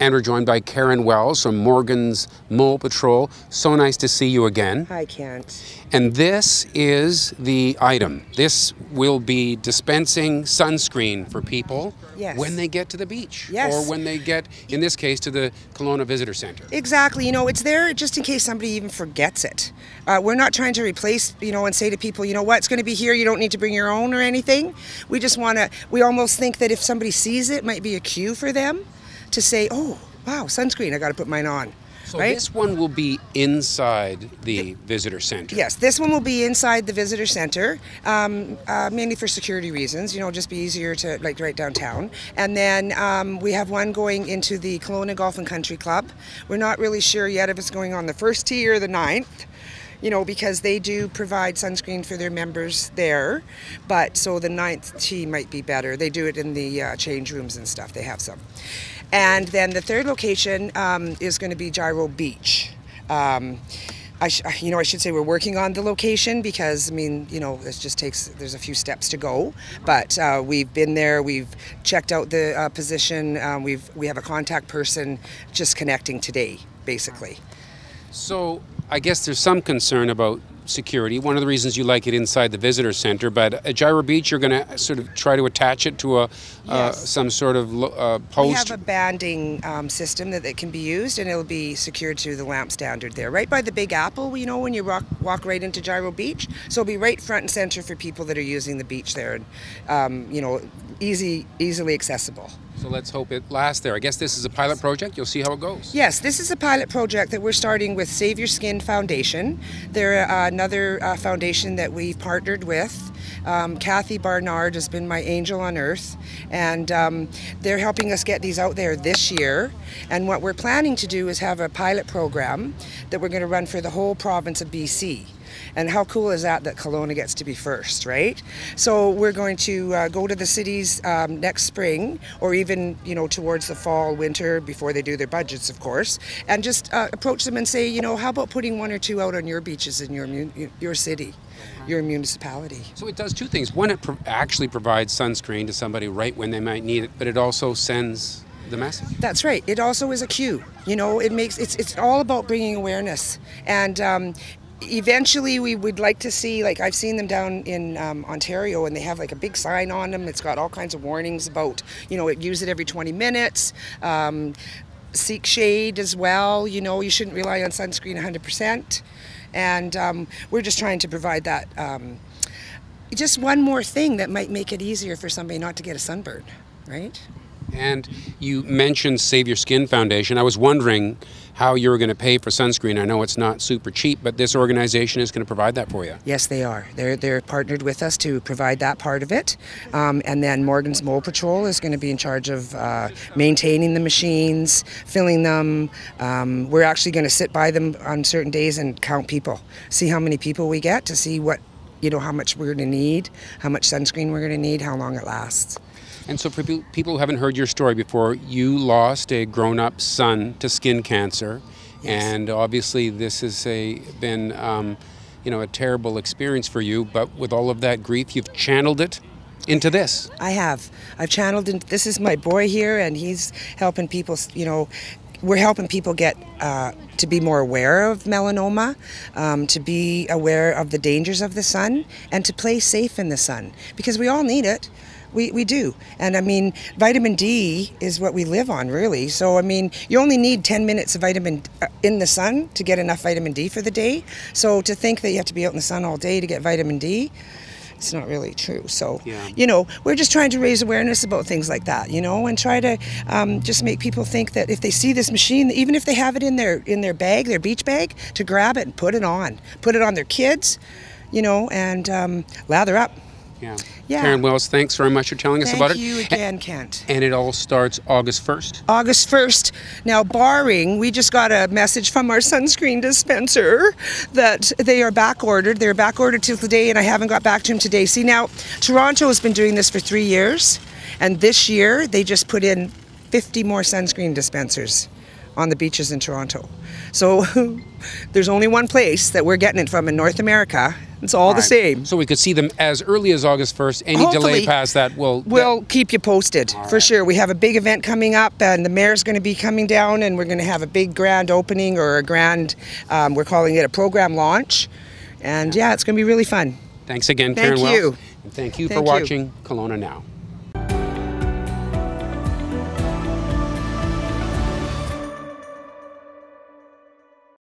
And we're joined by Karen Wells from Morgan's Mole Patrol. So nice to see you again. I can't. And this is the item. This will be dispensing sunscreen for people Yes. when they get to the beach. Yes. Or when they get, in this case, to the Kelowna Visitor Center. Exactly. You know, it's there just in case somebody even forgets it. Uh, we're not trying to replace, you know, and say to people, you know what, it's going to be here. You don't need to bring your own or anything. We just want to. We almost think that if somebody sees it, it might be a cue for them to say, oh, wow, sunscreen. I got to put mine on. So right? this one will be inside the visitor center. Yes, this one will be inside the visitor center, um, uh, mainly for security reasons. You know, just be easier to like right downtown. And then um, we have one going into the Kelowna Golf and Country Club. We're not really sure yet if it's going on the first tee or the ninth. You know, because they do provide sunscreen for their members there, but so the ninth tee might be better. They do it in the uh, change rooms and stuff. They have some. And then the third location um, is going to be Gyro Beach. Um, I you know, I should say we're working on the location because I mean, you know, it just takes. There's a few steps to go, but uh, we've been there. We've checked out the uh, position. Um, we've we have a contact person just connecting today, basically. So I guess there's some concern about security. One of the reasons you like it inside the visitor center, but at Gyro Beach, you're going to sort of try to attach it to a uh, some sort of uh, We have a banding um, system that, that can be used, and it'll be secured to the lamp standard there, right by the Big Apple. You know, when you walk walk right into Gyro Beach, so it'll be right front and center for people that are using the beach there, and um, you know, easy, easily accessible. So let's hope it lasts there. I guess this is a pilot project. You'll see how it goes. Yes, this is a pilot project that we're starting with Save Your Skin Foundation. They're uh, another uh, foundation that we've partnered with. Um, Kathy Barnard has been my angel on earth, and um, they're helping us get these out there this year. And what we're planning to do is have a pilot program that we're going to run for the whole province of BC. And how cool is that that Kelowna gets to be first, right? So we're going to uh, go to the cities um, next spring, or even you know towards the fall, winter, before they do their budgets, of course, and just uh, approach them and say, you know, how about putting one or two out on your beaches in your your city, your municipality? So it does two things. One, it pro- actually provides sunscreen to somebody right when they might need it, but it also sends the message. That's right. It also is a cue. You know, it makes it's it's all about bringing awareness, and um, eventually we would like to see like I've seen them down in um, Ontario, and they have like a big sign on them. It's got all kinds of warnings about you know use it every 20 minutes. Um, seek shade as well. You know, you shouldn't rely on sunscreen 100%, and um, we're just trying to provide that. Um, just one more thing that might make it easier for somebody not to get a sunburn, right? And you mentioned Save Your Skin Foundation. I was wondering how you were going to pay for sunscreen. I know it's not super cheap, but this organization is going to provide that for you. Yes, they are. They're they're partnered with us to provide that part of it, um, and then Morgan's Mole Patrol is going to be in charge of uh, maintaining the machines, filling them. Um, we're actually going to sit by them on certain days and count people, see how many people we get, to see what you know how much we're going to need, how much sunscreen we're going to need, how long it lasts. And so, for people who haven't heard your story before, you lost a grown up son to skin cancer. And obviously, this has a, been um, you know, a terrible experience for you. But with all of that grief, you've channeled it into this. I have. I've channeled in. This is my boy here, and he's helping people. You know, we're helping people get uh, to be more aware of melanoma, um, to be aware of the dangers of the sun, and to play safe in the sun because we all need it. We, we do. And I mean, vitamin D is what we live on, really. So, I mean, you only need 10 minutes of vitamin uh, in the sun to get enough vitamin D for the day. So, to think that you have to be out in the sun all day to get vitamin D, it's not really true. So, Yeah. you know, we're just trying to raise awareness about things like that, you know, and try to um, just make people think that if they see this machine, even if they have it in their in their bag, their beach bag, to grab it and put it on, put it on their kids, you know, and um, lather up. Yeah. Yeah. Karen Wells, thanks very much for telling us about it. Thank you again, Kent. And it all starts August 1st. August 1st. Now, barring, we just got a message from our sunscreen dispenser that they are back ordered. They're back ordered till today, and I haven't got back to him today. See, now, Toronto has been doing this for three years, and this year they just put in 50 more sunscreen dispensers on the beaches in Toronto. So there's only one place that we're getting it from in North America It's all, the same. So we could see them as early as August 1st. Any delay past that will. We'll keep you posted for sure. We have a big event coming up, and the mayor's going to be coming down, and we're going to have a big grand opening or a grand, um, we're calling it a program launch. And yeah, it's going to be really fun. Thanks again, Karen Thank Karen you. And thank you for Thank you. watching Kelowna Now.